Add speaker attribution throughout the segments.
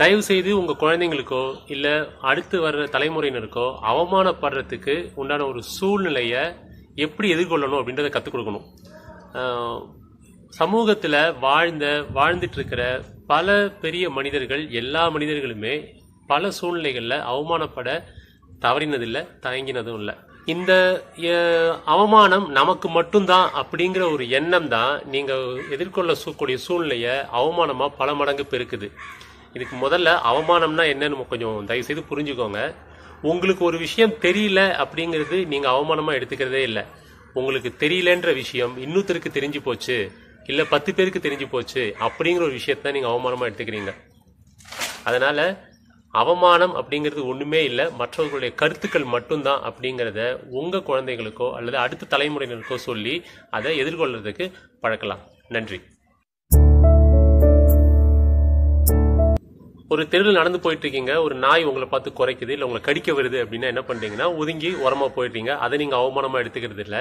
Speaker 1: தயவு செய்து உங்கள் குழந்தைங்களுக்கோ இல்லை அடுத்து வர்ற தலைமுறையினருக்கோ அவமானப்படுறதுக்கு உண்டான ஒரு சூழ்நிலையை எப்படி எதிர்கொள்ளணும் அப்படின்றத கற்றுக் கொடுக்கணும். சமூகத்தில் வாழ்ந்த வாழ்ந்துட்டுருக்கிற பல பெரிய மனிதர்கள் எல்லா மனிதர்களுமே பல சூழ்நிலைகளில் அவமானப்பட தவறினதில்லை தயங்கினதும் இல்லை. இந்த அவமானம் நமக்கு மட்டும்தான் அப்படிங்கிற ஒரு எண்ணம் தான் நீங்கள் எதிர்கொள்ள சூழ்நிலையை அவமானமாக பல மடங்கு பெருக்குது. இதுக்கு முதல்ல அவமானம்னா என்னன்னு கொஞ்சம் தயவு செய்து புரிஞ்சுக்கோங்க. உங்களுக்கு ஒரு விஷயம் தெரியல அப்படிங்கிறது நீங்க அவமானமா எடுத்துக்கிறதே இல்லை. உங்களுக்கு தெரியலன்ற விஷயம் இன்னொருத்தருக்கு தெரிஞ்சு போச்சு இல்ல பத்து பேருக்கு தெரிஞ்சு போச்சு அப்படிங்கிற ஒரு விஷயத்த நீங்க அவமானமா எடுத்துக்கிறீங்க. அதனால அவமானம் அப்படிங்கிறது ஒண்ணுமே இல்லை. மற்றவர்களுடைய கருத்துக்கள் மட்டும்தான் அப்படிங்கிறத உங்க குழந்தைகளுக்கோ அல்லது அடுத்த தலைமுறையினருக்கோ சொல்லி அதை எதிர்கொள்றதுக்கு பழக்கலாம். நன்றி. ஒரு தெருவில் நடந்து போயிட்டு இருக்கீங்க ஒரு நாய் உங்களை பார்த்து குறைக்குது இல்லை உங்களை கடிக்க வருது அப்படின்னா என்ன பண்றீங்கன்னா ஒதுங்கி உரமா போயிடுறீங்க அதை நீங்க அவமானமா எடுத்துக்கிறது இல்லை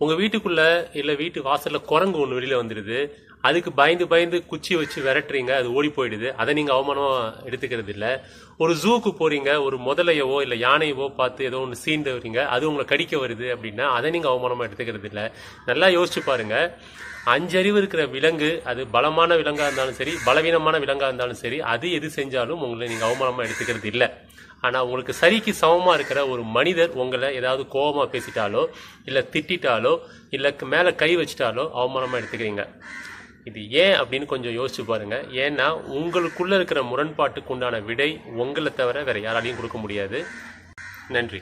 Speaker 1: உங்கள் வீட்டுக்குள்ள இல்லை வீட்டு வாசலில் குரங்கு ஒன்று வெளியில் வந்துடுது அதுக்கு பயந்து பயந்து குச்சி வச்சு விரட்டுறீங்க அது ஓடி போயிடுது. அதை நீங்கள் அவமானமாக எடுத்துக்கிறது இல்லை. ஒரு ஜூக்கு போறீங்க ஒரு முதலையவோ இல்லை யானையவோ பார்த்து ஏதோ ஒன்று சீண்டு வரீங்க அது உங்களை கடிக்க வருது அப்படின்னா அதை நீங்கள் அவமானமாக எடுத்துக்கிறது இல்லை. நல்லா யோசிச்சு பாருங்க. அஞ்சறிவு இருக்கிற விலங்கு அது பலமான விலங்காக இருந்தாலும் சரி பலவீனமான விலங்காக இருந்தாலும் சரி அது எது செஞ்சாலும் உங்களை நீங்கள் அவமானமாக எடுத்துக்கிறது இல்லை. ஆனால் உங்களுக்கு சரிக்கு சமமாக இருக்கிற ஒரு மனிதர் உங்களை ஏதாவது கோபமாக பேசிட்டாலோ இல்லை திட்டாலோ திட்டிட்டாலோ இல்லை மேலே கை வச்சிட்டாலோ அவமானமாக எடுத்துக்கிறீங்க இது ஏன் அப்படின்னு கொஞ்சம் யோசிச்சு பாருங்க. ஏன்னா உங்களுக்குள்ள இருக்கிற முரண்பாட்டுக்கு உண்டான விடை உங்களை தவிர வேற யாராலையும் கொடுக்க முடியாது. நன்றி.